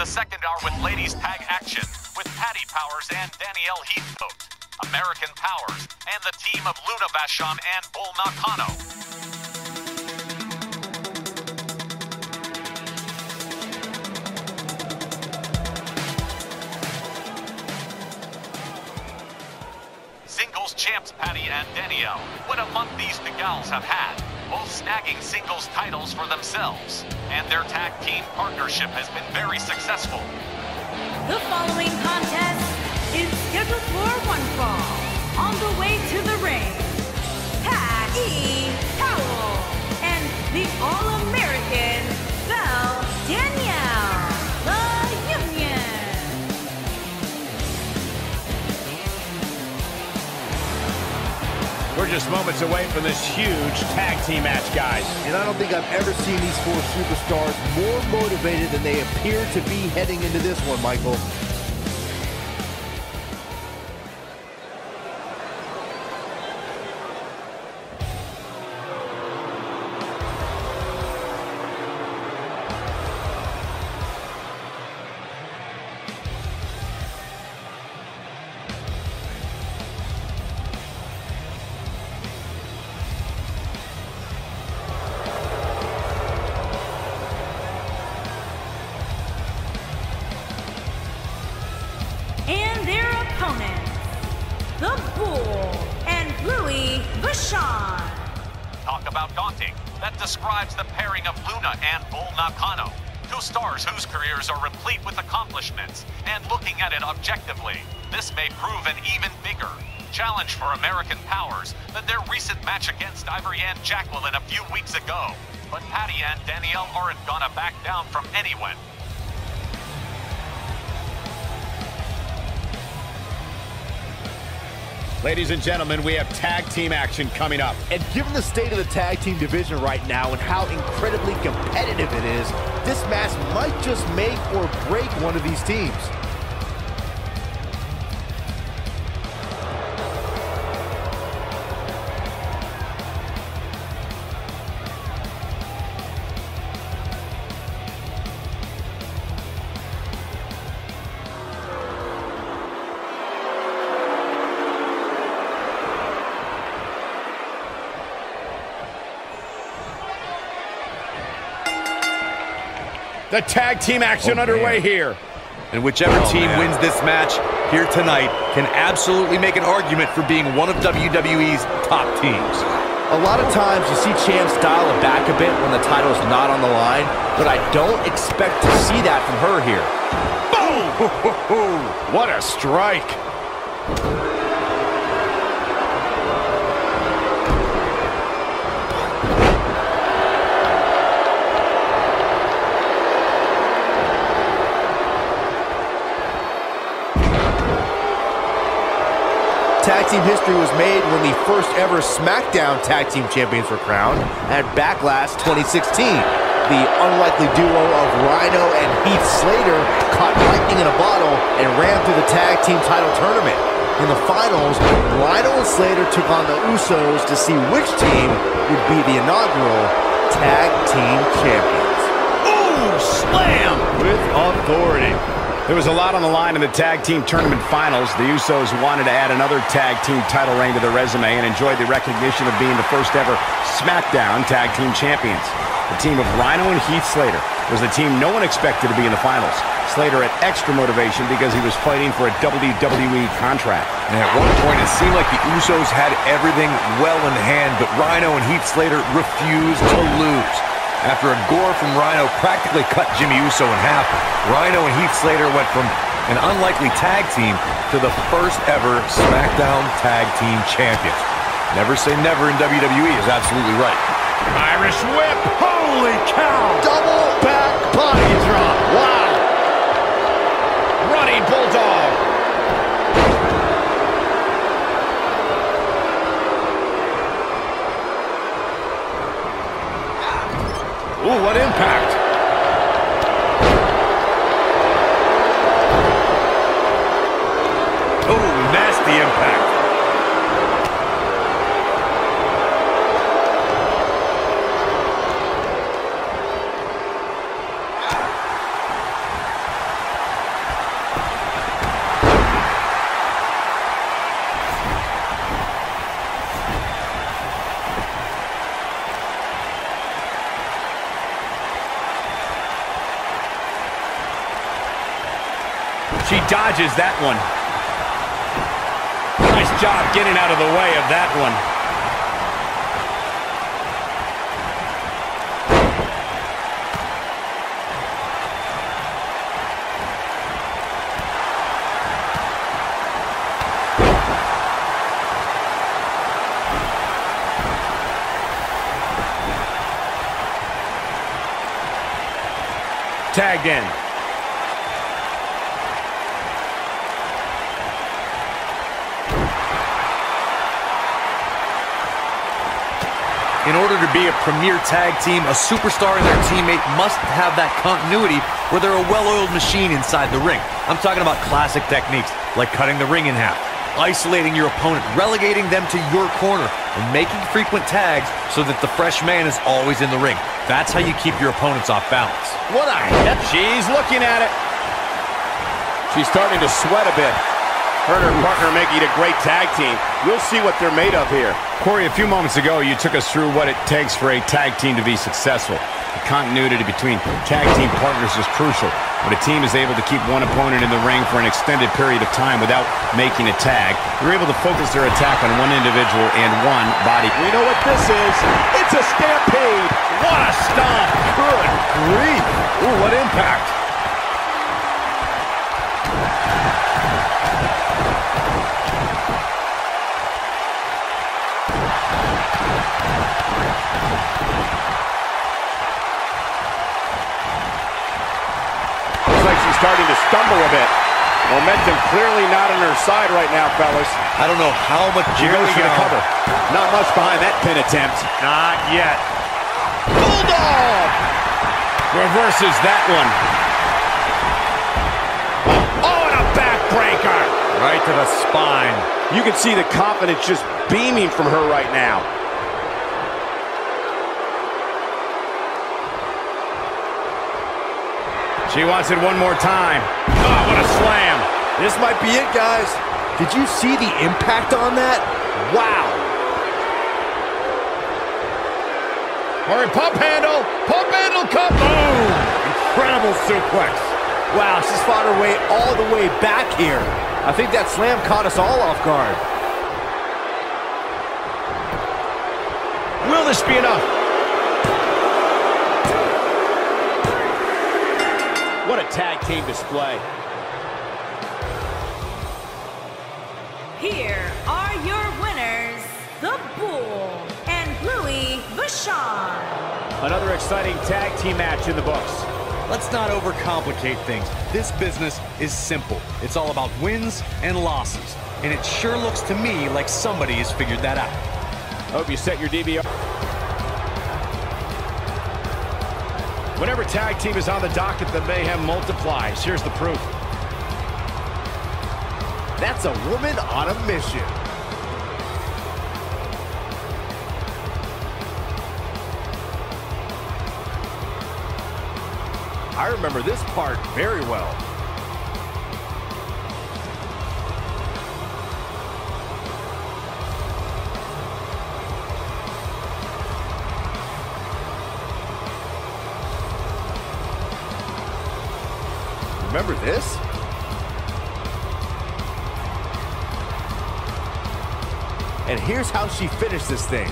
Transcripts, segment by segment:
the second hour with ladies tag action with Patty Powers and Danielle Heathcote, American Powers, and the team of Luna Vachon and Bull Nakano. Singles champs Patty and Danielle. What a month these two gals have had. Both snagging singles titles for themselves. And their tag team partnership has been very successful. The following contest is scheduled for one fall. On the way to the ring, Patty Powell and the All-American just moments away from this huge tag team match, guys. And I don't think I've ever seen these four superstars more motivated than they appear to be heading into this one, Michael. And their opponents, the Bull and Luna Vachon. Talk about daunting. That describes the pairing of Luna and Bull Nakano. Two stars whose careers are replete with accomplishments. And looking at it objectively, this may prove an even bigger challenge for American powers than their recent match against Ivory and Jacqueline a few weeks ago. But Patty and Danielle aren't gonna back down from anyone. Ladies and gentlemen, we have tag team action coming up. And given the state of the tag team division right now and how incredibly competitive it is, this match might just make or break one of these teams. The tag team action Oh, underway man. here. And whichever Oh, team man. wins this match here tonight can absolutely make an argument for being one of WWE's top teams. A lot of times you see champs dial it back a bit when the title's not on the line, but I don't expect to see that from her here. Boom! What a strike. Team history was made when the first ever SmackDown Tag Team Champions were crowned at Backlash 2016. The unlikely duo of Rhino and Heath Slater caught lightning in a bottle and ran through the tag team title tournament. In the finals, Rhino and Slater took on the Usos to see which team would be the inaugural Tag Team Champions. Ooh, slam with authority. There was a lot on the line in the tag team tournament finals. The Usos wanted to add another tag team title reign to their resume and enjoyed the recognition of being the first ever SmackDown tag team champions. The team of Rhino and Heath Slater was the team no one expected to be in the finals. Slater had extra motivation because he was fighting for a WWE contract. And at one point, it seemed like the Usos had everything well in hand, but Rhino and Heath Slater refused to lose. After a gore from Rhino practically cut Jimmy Uso in half, Rhino and Heath Slater went from an unlikely tag team to the first ever SmackDown Tag Team Champions. Never say never in WWE is absolutely right. Irish whip. Holy cow. Double back body drop. Wow. Running bulldog. Ooh, what impact. Dodges that one. Nice job getting out of the way of that one. Tagged in. Order to be a premier tag team, a superstar and their teammate must have that continuity where they're a well-oiled machine inside the ring. I'm talking about classic techniques like cutting the ring in half, isolating your opponent, relegating them to your corner, and making frequent tags so that the fresh man is always in the ring. That's how you keep your opponents off balance. What a hit. She's looking at it. She's starting to sweat a bit. Her and her partner making a great tag team. We'll see what they're made of here. Corey, a few moments ago, you took us through what it takes for a tag team to be successful. The continuity between tag team partners is crucial. When a team is able to keep one opponent in the ring for an extended period of time without making a tag, they're able to focus their attack on one individual and one body. We know what this is. It's a stampede. What a stomp. Good grief. Ooh, what impact. Starting to stumble a bit. Momentum clearly not on her side right now, fellas. I don't know how much Jerry's Jerry's going to cover. Not much behind that pin attempt. Not yet. Bulldog! Reverses that one. Oh, and a backbreaker. Right to the spine. You can see the confidence just beaming from her right now. She wants it one more time. Oh, what a slam. This might be it, guys. Did you see the impact on that? Wow. Or pump handle. Pump handle come. Boom. Incredible suplex. Wow, she's fought her way all the way back here. I think that slam caught us all off guard. Will this be enough? What a tag team display. Here are your winners, the Bull and Luna Vachon. Another exciting tag team match in the books. Let's not overcomplicate things. This business is simple. It's all about wins and losses. And it sure looks to me like somebody has figured that out. Hope you set your DVR. Whenever tag team is on the docket, the mayhem multiplies. Here's the proof. That's a woman on a mission. I remember this part very well. Remember this? And here's how she finished this thing.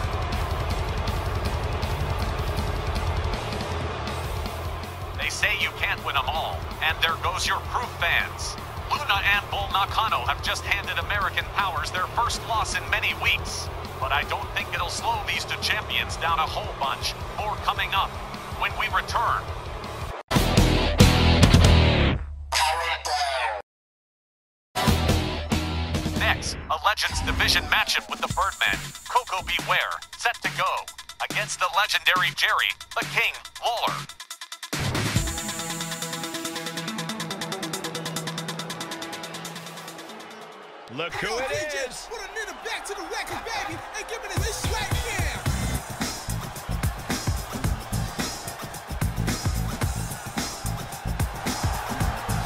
They say you can't win them all, and there goes your proof fans. Luna and Bull Nakano have just handed American Powers their first loss in many weeks. But I don't think it'll slow these two champions down a whole bunch. More coming up when we return. Legends Division matchup with the Birdman. Koko B. Ware, set to go against the legendary Jerry, the King Lawler. Look who Yo, it DJ, is. Put a nigga back to the record, baby, and give me this right now.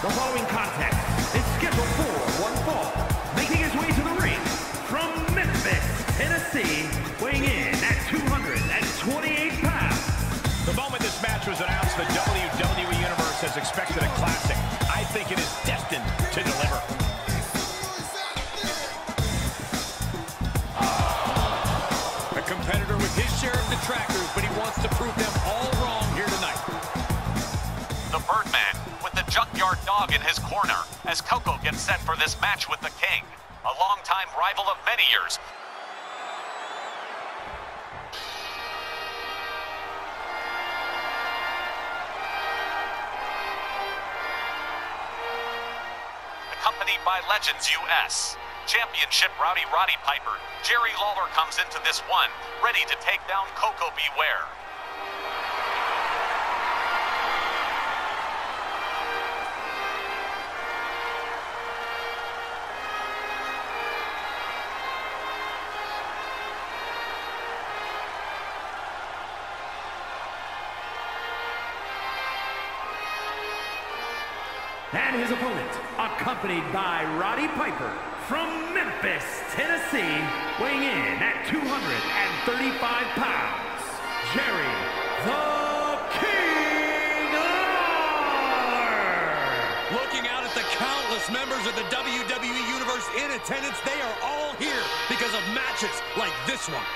The following contest Weighing in at 228 pounds. The moment this match was announced, the WWE Universe has expected a classic. I think it is destined to deliver. A competitor with his share of detractors, but he wants to prove them all wrong here tonight. The Birdman with the junkyard dog in his corner as Koko gets set for this match with the King, a longtime rival of many years, by Legends US. Championship Rowdy Roddy Piper, Jerry Lawler comes into this one, ready to take down Koko B. Ware. And his opponent, accompanied by Roddy Piper from Memphis, Tennessee, weighing in at 235 pounds, Jerry the King Lawler. Looking out at the countless members of the WWE Universe in attendance, they are all here because of matches like this one.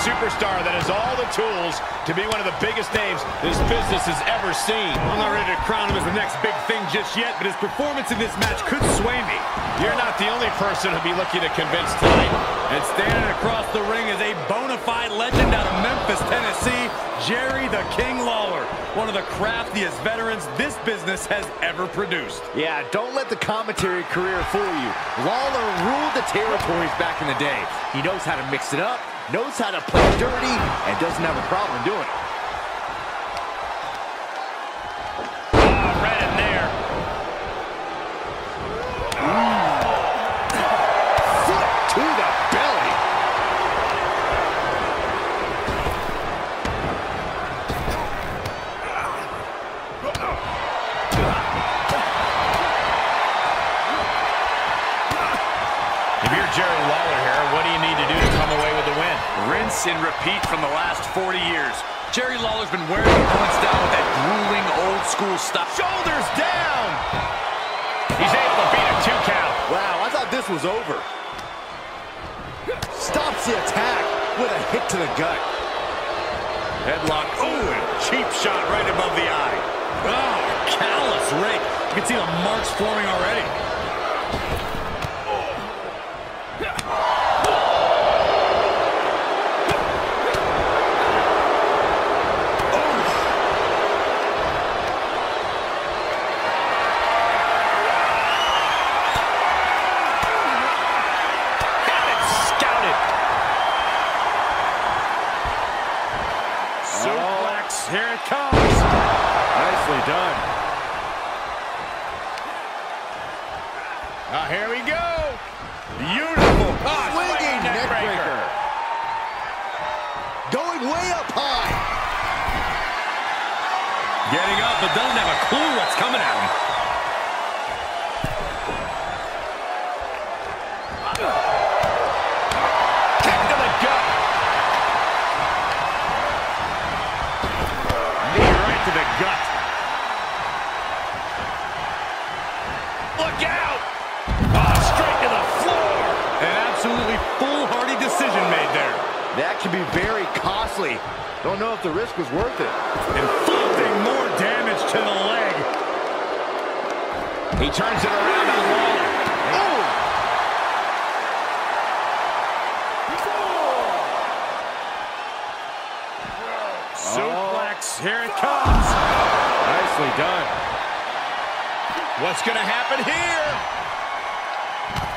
Superstar that has all the tools to be one of the biggest names this business has ever seen. I'm not ready to crown him as the next big thing just yet, but his performance in this match could sway me. You're not the only person who'll be looking to convince tonight. And standing across the ring is a bona fide legend out of Memphis, Tennessee, Jerry the King Lawler, one of the craftiest veterans this business has ever produced. Yeah, don't let the commentary career fool you. Lawler ruled the territories back in the day. He knows how to mix it up, knows how to play dirty, and doesn't have a problem doing it. Repeat from the last 40 years. Jerry Lawler's been wearing opponents down with that grueling old school stuff. Shoulders down. He's able to beat a two count. Wow, I thought this was over. Stops the attack with a hit to the gut. Headlock, oh, and cheap shot right above the eye. Oh, callous rake. You can see the marks forming already.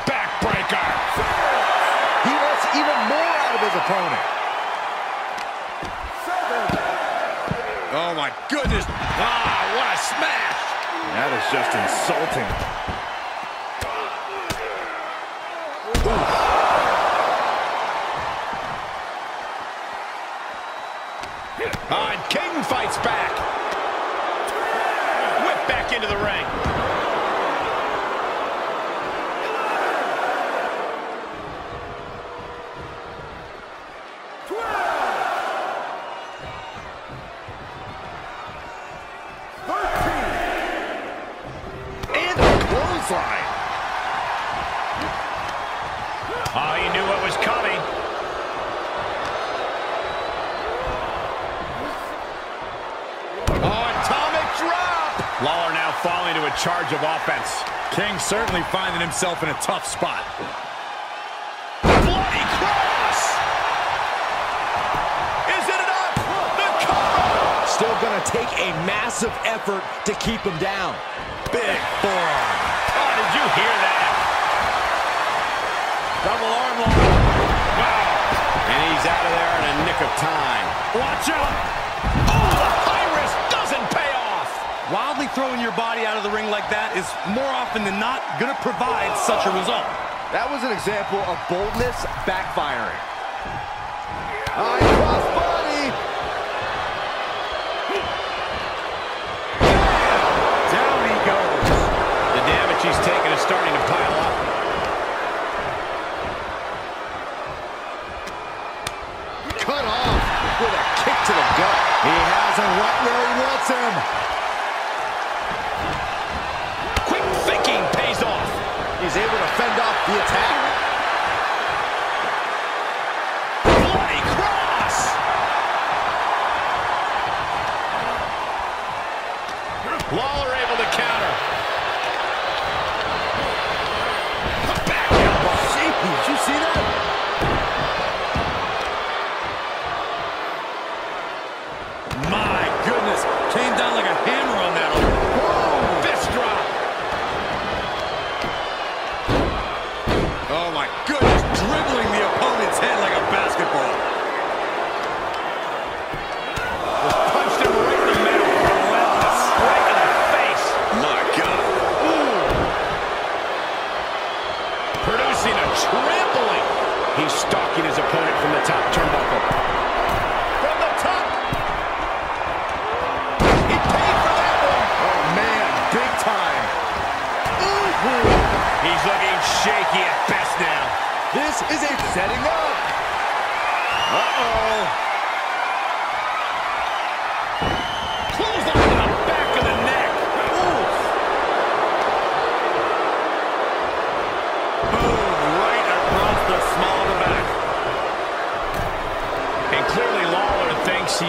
Backbreaker. He wants even more out of his opponent. Oh, my goodness. Ah, what a smash. That is just insulting. Oh, and King fights back. Whip back into the ring. Finding himself in a tough spot. Bloody cross! Is it enough? The cover! Still gonna take a massive effort to keep him down. Big forearm. Oh, did you hear that? Double arm lock. Wow. And he's out of there in a nick of time. Watch out. Oh, Wildly throwing your body out of the ring like that is more often than not going to provide such a result. That was an example of boldness backfiring. High cross body. Down he goes. The damage he's taken is starting to pile up. Cut off with a kick to the gut. He has him right where he wants him. The attack.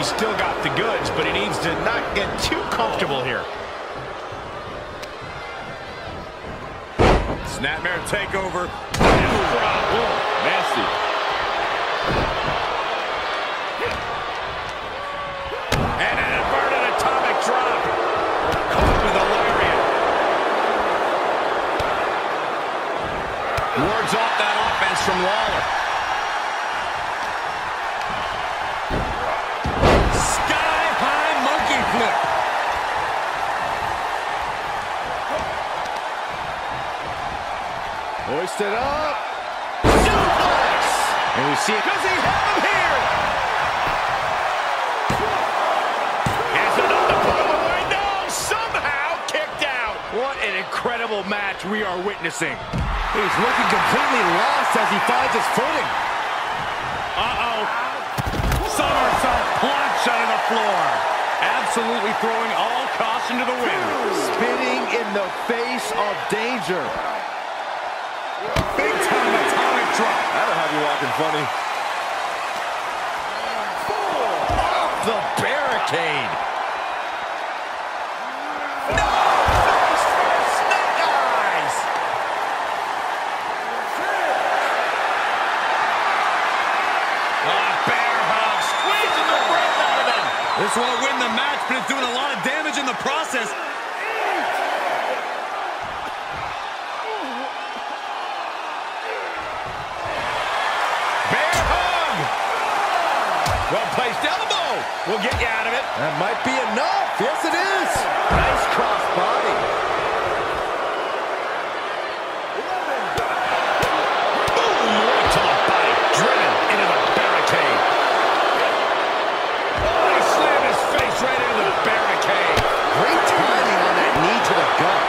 He's still got the goods, but he needs to not get too comfortable here. Snapmare takeover. Nasty. And an inverted atomic drop. Caught with lariat. Off that offense from Lawler. Hoisted up. Suplex! And we see it. Does he have him here? Has to put him away. No! Somehow kicked out. What an incredible match we are witnessing. He's looking completely lost as he finds his footing. Uh-oh. Somersault plunge onto the floor. Absolutely throwing all caution to the wind. Spitting in the face of danger. Big time atomic drop. That'll have you walking funny. Off the barricade. No! Face first, snake eyes! Ah, bear hug. Squeezing the breath out of him. This won't win the match, but it's doing a lot of damage in the process. Will get you out of it. That might be enough. Yes, it is. Nice cross body. Boom, right to the body. Driven into the barricade. Oh, he slammed his face right into the barricade. Great timing on that knee to the gut.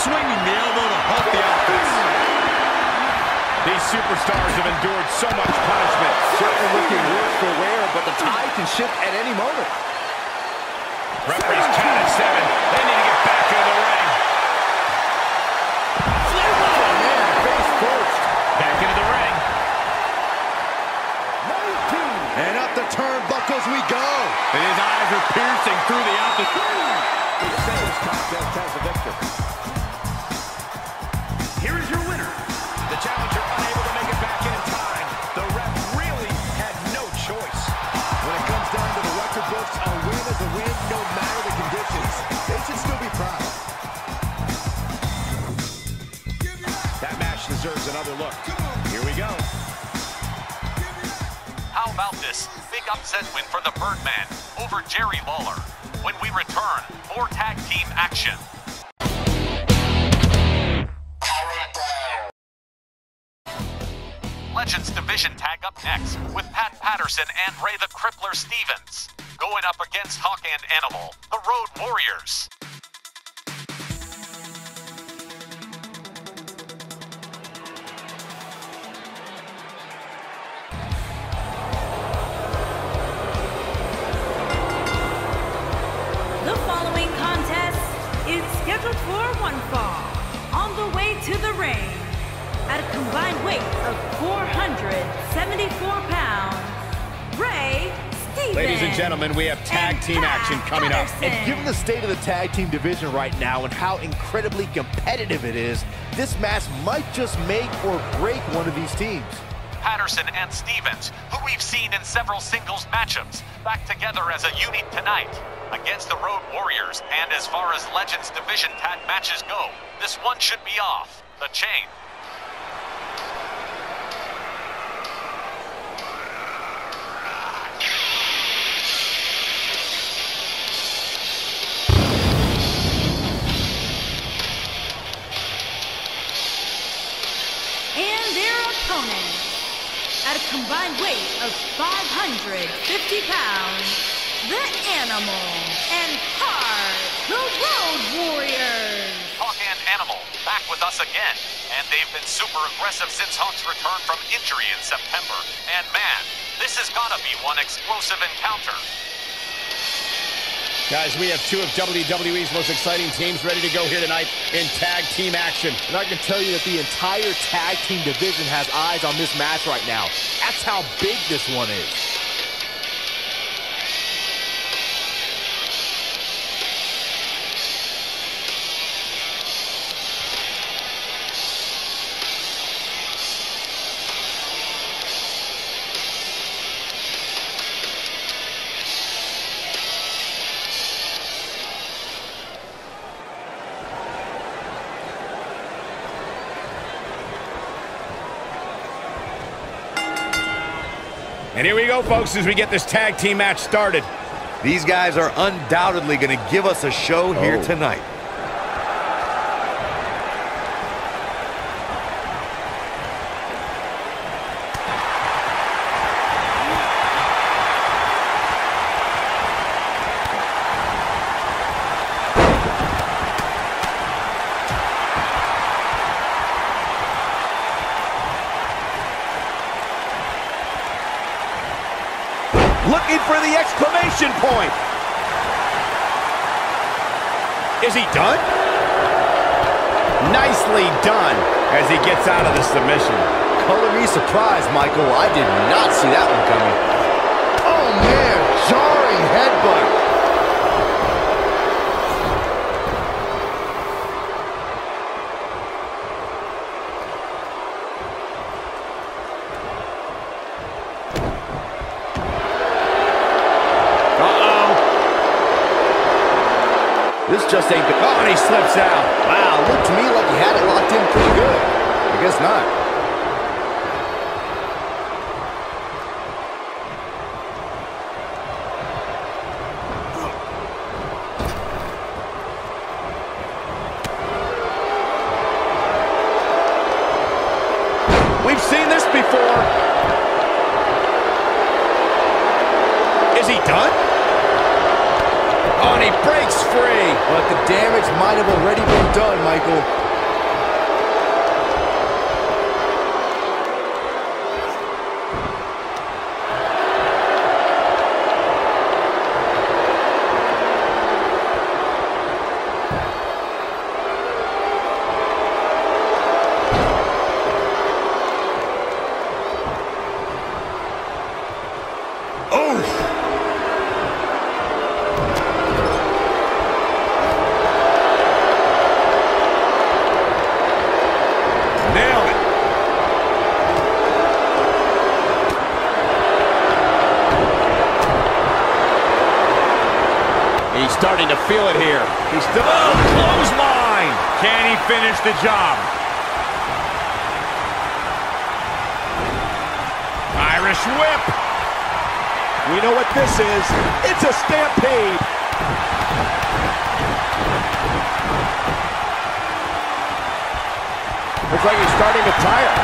Swinging the elbow to halt the offense. These superstars have endured so much punishment. Certainly looking worse for wear, but the tide can shift at any moment. Referee's count at seven. They need to get back into the ring. Man, face first. Back into the ring. And up the turnbuckles we go. And his eyes are piercing through the opposition. Here another look. Here we go. How about this big upset win for the Birdman over Jerry Lawler? When we return, more tag team action. Legends Division tag up next with Pat Patterson and Ray the Crippler Stevens. Going up against Hawk and Animal, the Road Warriors. One fall. On the way to the ring, at a combined weight of 474 pounds, Ray Stevens. Ladies and gentlemen, we have tag team Pat action coming up. And given the state of the tag team division right now and how incredibly competitive it is, this match might just make or break one of these teams. Patterson and Stevens, who we've seen in several singles matchups, back together as a unit tonight against the Road Warriors. And as far as Legends Division tag matches go, this one should be off the chain. and their opponent at a combined weight of 550 pounds, the Animal and Hawk, the Road Warriors. Hawk and Animal back with us again. And they've been super aggressive since Hawk's return from injury in September. And man, this is gonna be one explosive encounter. Guys, we have two of WWE's most exciting teams ready to go here tonight in tag team action. And I can tell you that the entire tag team division has eyes on this match right now. That's how big this one is. Go, folks, as we get this tag team match started. These guys are undoubtedly going to give us a show here Oh. tonight. For the exclamation point. Is he done? Nicely done as he gets out of the submission. Color me surprised, Michael. I did not see that one coming. Oh, man. Jarring headbutt. Feel it here. He's still oh, clothesline. Can he finish the job? Irish whip. We know what this is. It's a stampede. Looks like he's starting to tire.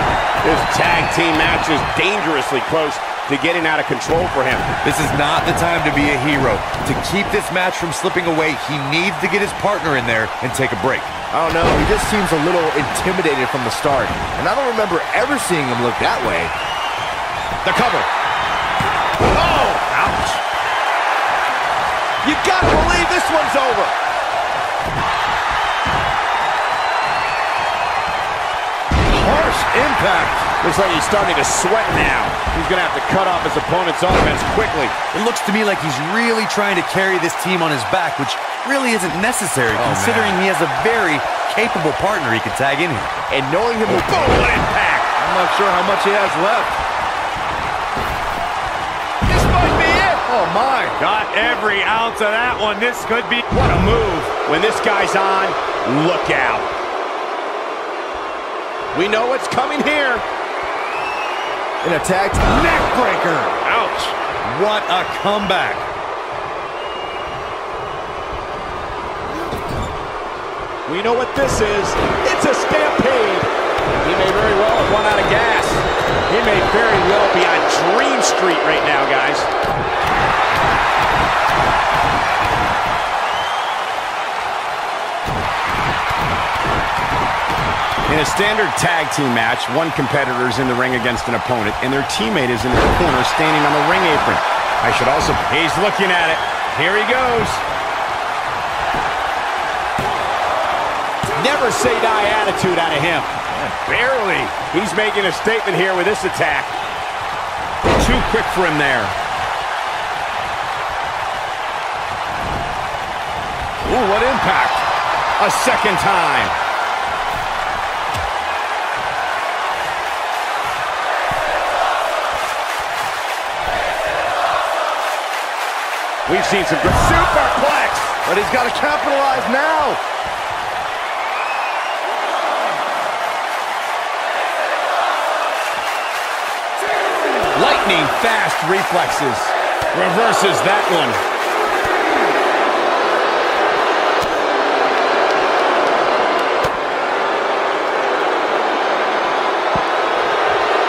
This tag team match is dangerously close to getting out of control for him. This is not the time to be a hero. To keep this match from slipping away, he needs to get his partner in there and take a break. Oh, I don't know. He just seems a little intimidated from the start. And I don't remember ever seeing him look that way. The cover. Oh! Ouch. You gotta believe this one's over. Impact. Looks like he's starting to sweat now. He's gonna have to cut off his opponent's offense quickly. It looks to me like he's really trying to carry this team on his back, which really isn't necessary oh, considering he has a very capable partner he could tag in here. And knowing him will Boom! What impact! I'm not sure how much he has left. This might be it. Oh, my. Got every ounce of that one. This could be... What a move. When this guy's on, look out. We know what's coming here. An attack. Neckbreaker. Ouch. What a comeback. We know what this is. It's a stampede. He may very well have run out of gas. He may very well be on Dream Street right now, guys. In a standard tag team match, one competitor is in the ring against an opponent, and their teammate is in the corner standing on the ring apron. I should also... He's looking at it. Here he goes. Never say die attitude out of him. Barely. He's making a statement here with this attack. Too quick for him there. Ooh, what impact. A second time. We've seen some good superplex. But he's got to capitalize now. Lightning fast reflexes. Reverses that one.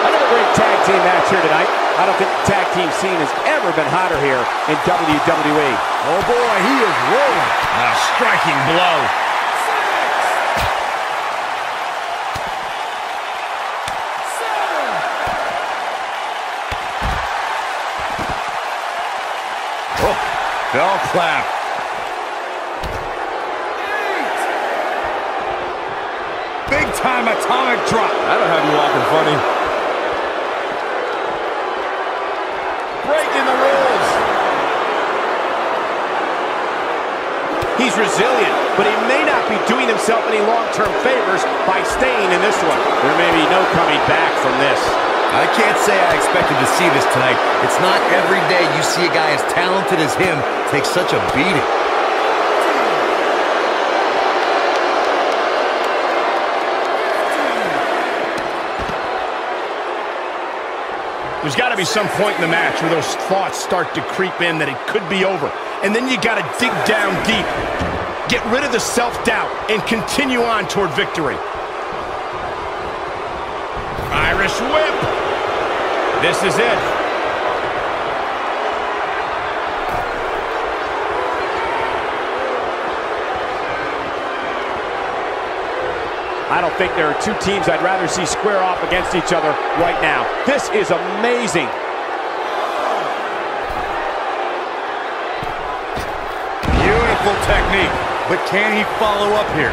Another great tag team match here tonight. I don't think the tag team scene has ever been hotter here in WWE. Oh, boy, he is rolling. A striking blow. Oh, bell clap. Eight. Big time atomic drop. That'll have you walking funny. He's resilient, but he may not be doing himself any long-term favors by staying in this one. There may be no coming back from this. I can't say I expected to see this tonight. It's not every day you see a guy as talented as him take such a beating. There's got to be some point in the match where those thoughts start to creep in that it could be over. And then you got to dig down deep. Get rid of the self-doubt and continue on toward victory. Irish whip. This is it. I don't think there are two teams I'd rather see square off against each other right now. This is amazing. Beautiful technique, but can he follow up here?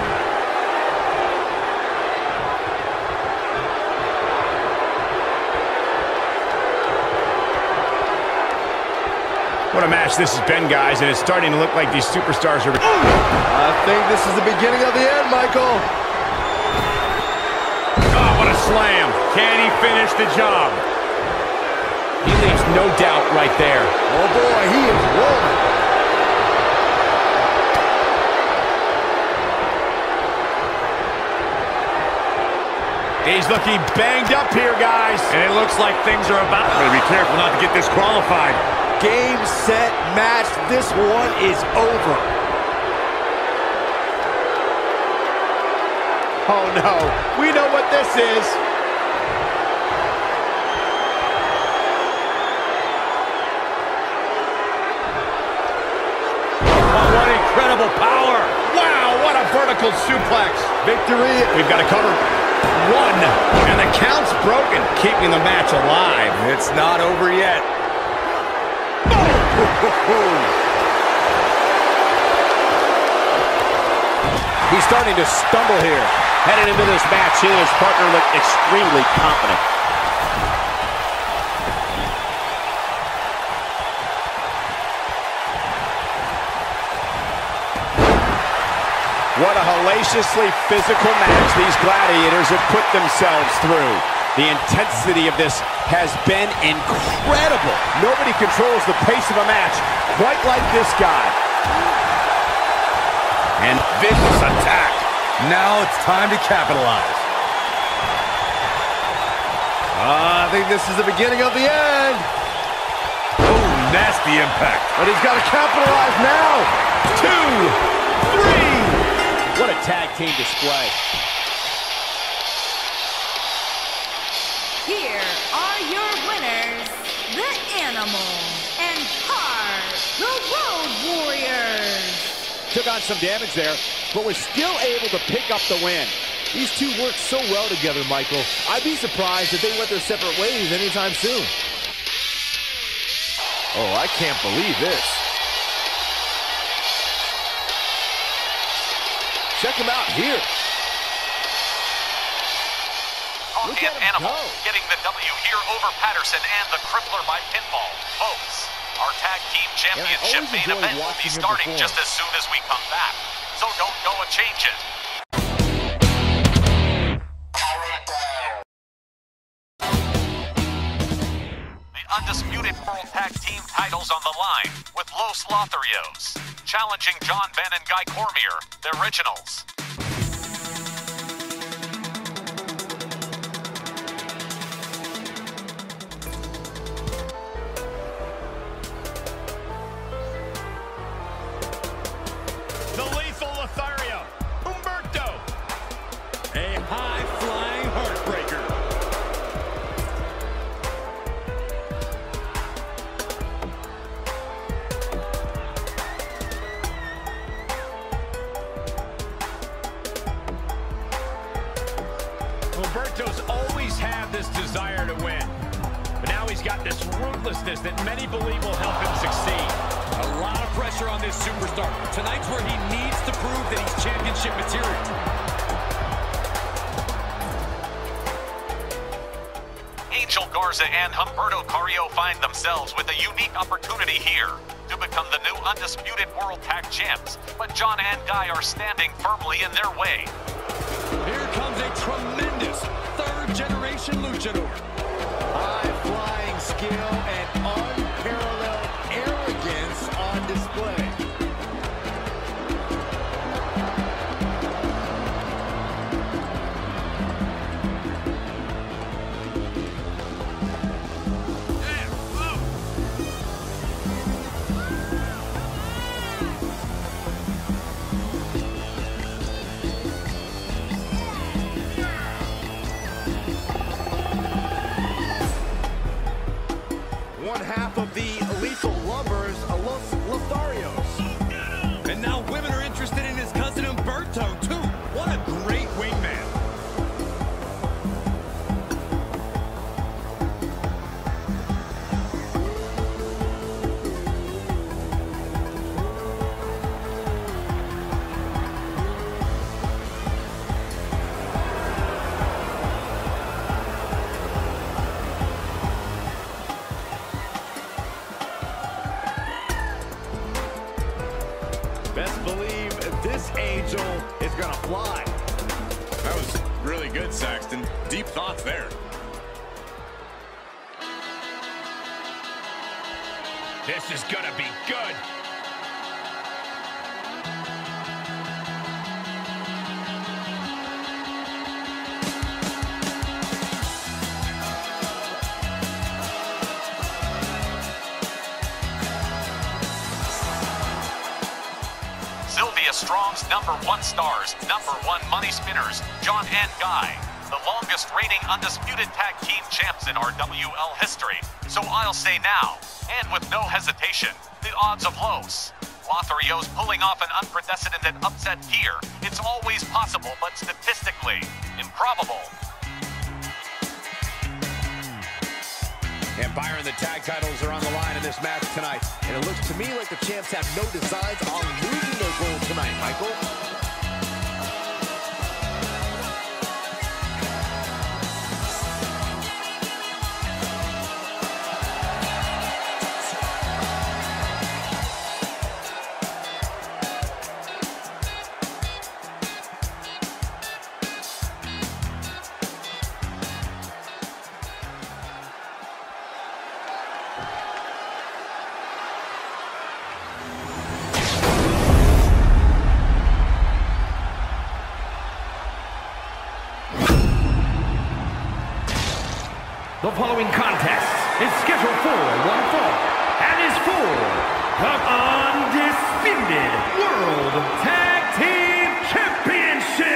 What a match this has been, guys, and it's starting to look like these superstars are... I think this is the beginning of the end, Michael. Oh, what a slam. Can he finish the job? He leaves no doubt right there. Oh, boy, he is rolling. He's looking banged up here, guys. And it looks like things are about. to be careful not to get disqualified. Game, set, match. This one is over. Oh, no. We know what this is. Oh, what incredible power. Wow, what a vertical suplex. Victory. We've got to cover one. And the count's broken, keeping the match alive. It's not over yet. He's starting to stumble here. Headed into this match, he and his partner look extremely confident. Hellaciously physical match these gladiators have put themselves through. The intensity of this has been incredible. Nobody controls the pace of a match quite like this guy. And vicious attack. Now it's time to capitalize. Ah, I think this is the beginning of the end. Oh, nasty impact. But he's got to capitalize now. Two, three. What a tag team display. Here are your winners, the Animal and Hawk, the Road Warriors. Took on some damage there, but was still able to pick up the win. These two work so well together, Michael. I'd be surprised if they went their separate ways anytime soon. Oh, I can't believe this. Here. Hawk and Animal getting the W here over Patterson and the Crippler by pinfall. Folks, our tag team championship main event will be starting just as soon as we come back. So don't go and change it. The undisputed World Tag Team titles on the line with Los Lotharios challenging John Ben and Guy Cormier, the originals. Number one stars, number one money spinners, John and Guy, the longest reigning undisputed tag team champs in RWL history. So I'll say now, and with no hesitation, the odds of Los. Lotharios pulling off an unprecedented upset here. It's always possible, but statistically improbable. And the tag titles are on the line in this match tonight. And it looks to me like the champs have no designs on losing their gold tonight, Michael. Following contest is scheduled for one fall and is for the Undisputed World Tag Team Championship.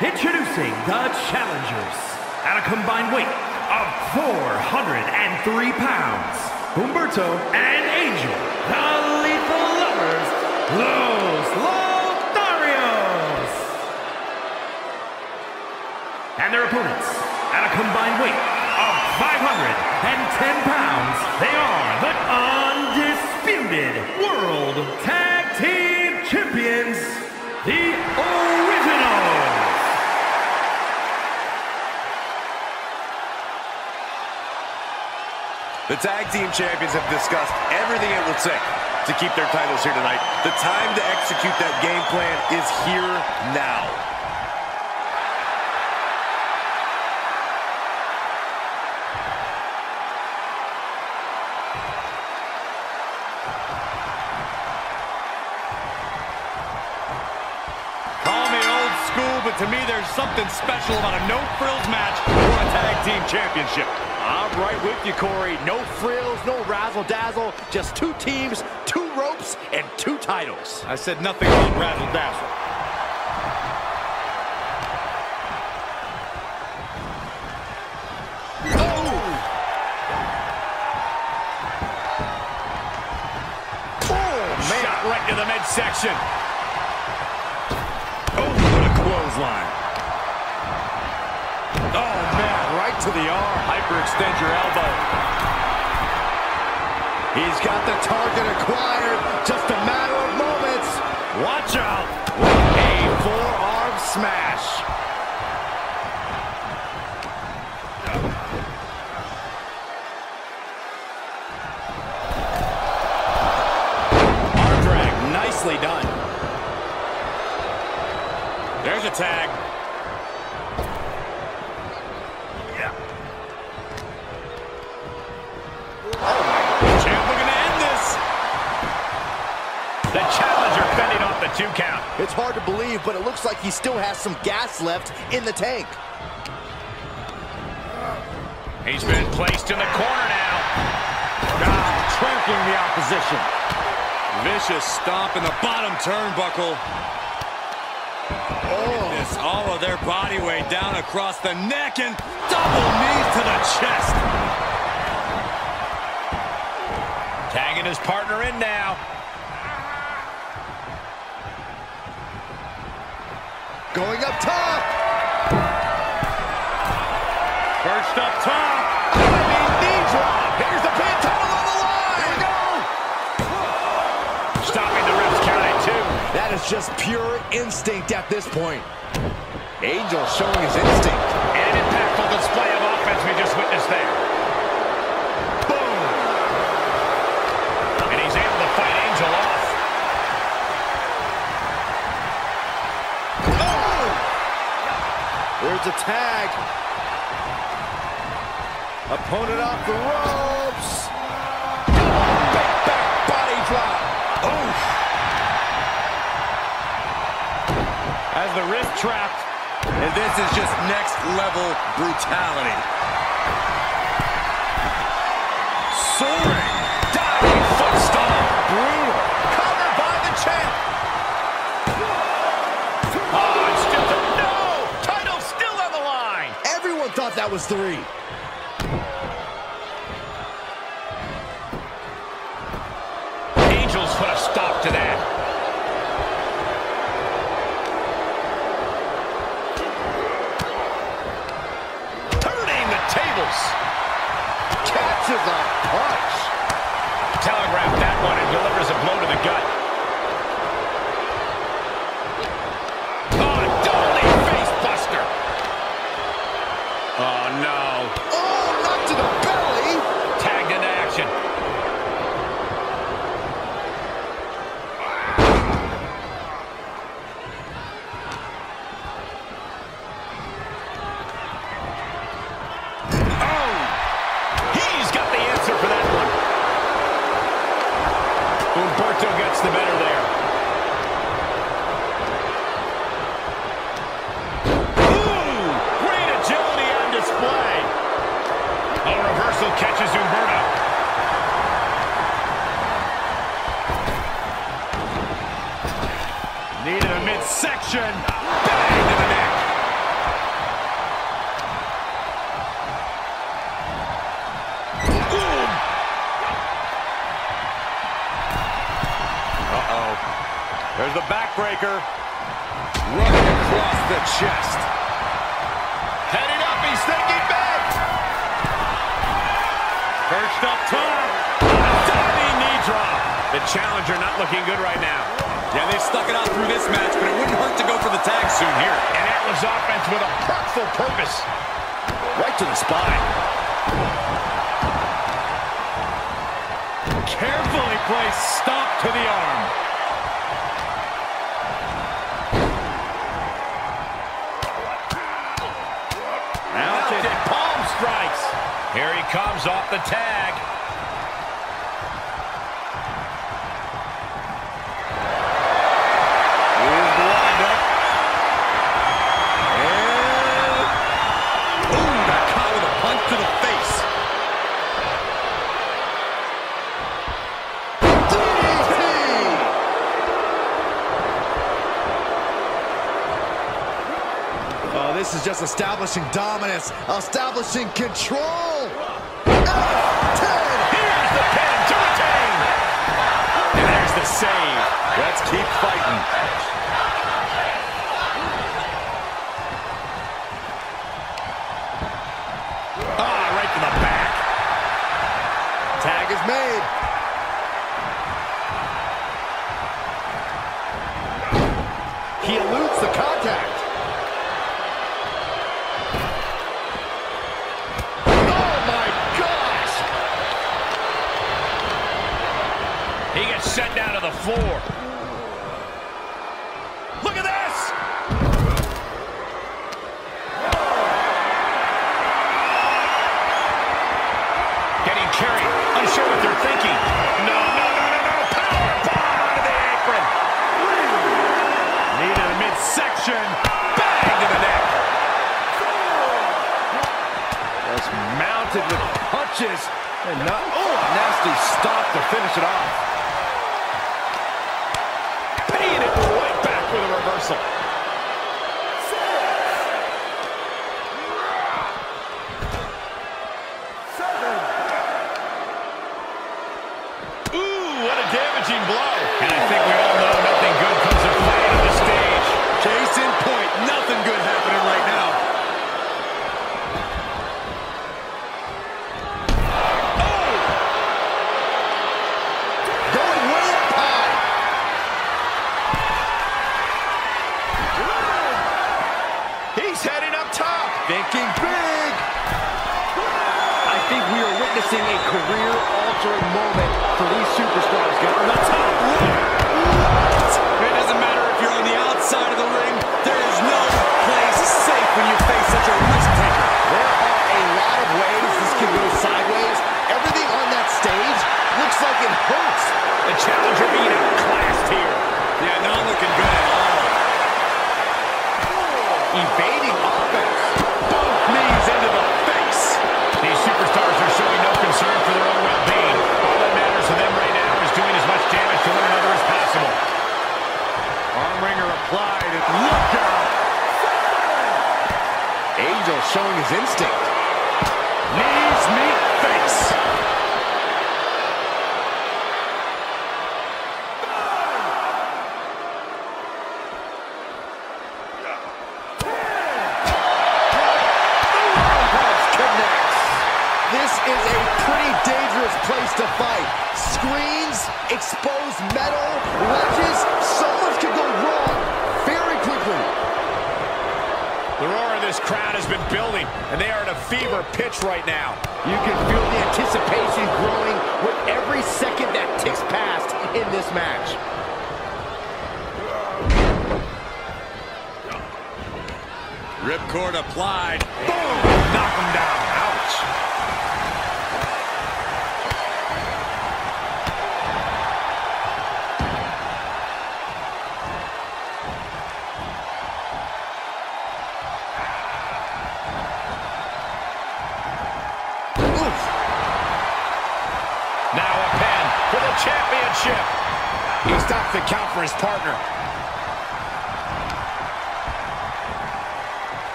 Introducing the challengers at a combined weight of 403 pounds. Humberto and Angel, the Lethal Lovers, Los Lotharios. And their a combined weight of 510 pounds. They are the undisputed World Tag Team Champions, the Originals. The tag team champions have discussed everything it will take to keep their titles here tonight. The time to execute that game plan is here now. But to me there's something special about a no-frills match for a tag team championship. I'm right with you, Corey. No frills, no razzle-dazzle, just two teams, two ropes, and two titles. I said nothing about razzle-dazzle. Oh! Oh, Shot right to the midsection. Clothesline. Oh, man, right to the arm. Hyperextend your elbow. He's got the target acquired. Just a matter of moments. Watch out. A forearm smash. Arm drag, nicely done. There's a tag. Champ looking to end this. The challenger fending off the two count. It's hard to believe, but it looks like he still has some gas left in the tank. He's been placed in the corner now. Ah, trampling the opposition. Vicious stomp in the bottom turnbuckle. Oh, This, all of their body weight down across the neck and double knees to the chest. Tagging his partner in now. Going up top. Is just pure instinct at this point. Angel showing his instinct. And an impactful display of offense we just witnessed there. Boom. And he's able to fight Angel off. There's a tag. Opponent off the ropes. As the wrist trapped. And this is just next level brutality. Soaring. Diving foot stomp. Brutal. Covered by the champ. Oh, it's just a no. Title still on the line. Everyone thought that was three. Catches a punch. Purpose. Right to the spine. Carefully placed stop to the arm. Mounted palm strikes. Here he comes off the tag. Is establishing dominance, establishing control. F10. Here's the pin to retain. And there's the save. Let's keep fighting. Ah, right to the back. Tag is made. He eludes the contact. Oh my gosh! He gets sent down to the floor. Look at this! Getting carried. Unsure what they're thinking. No, no, no, no, no. Power bomb onto the apron. Knee to the midsection. Bang to the neck. Just mounted with punches. And not, oh, nasty stop to finish it off. With his instinct.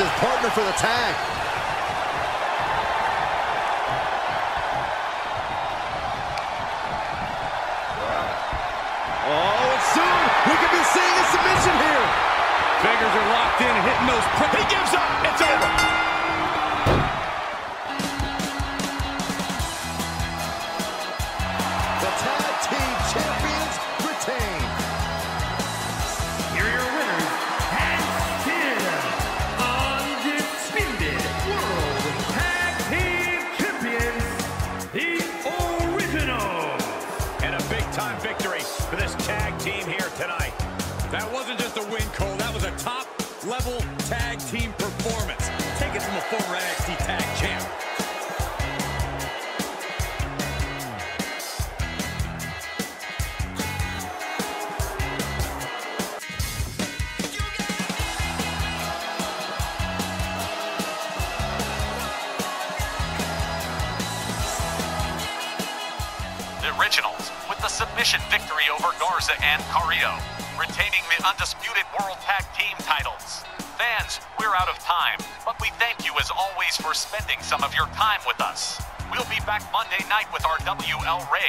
His partner for the tag.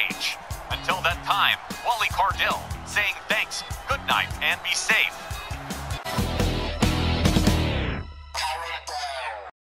WL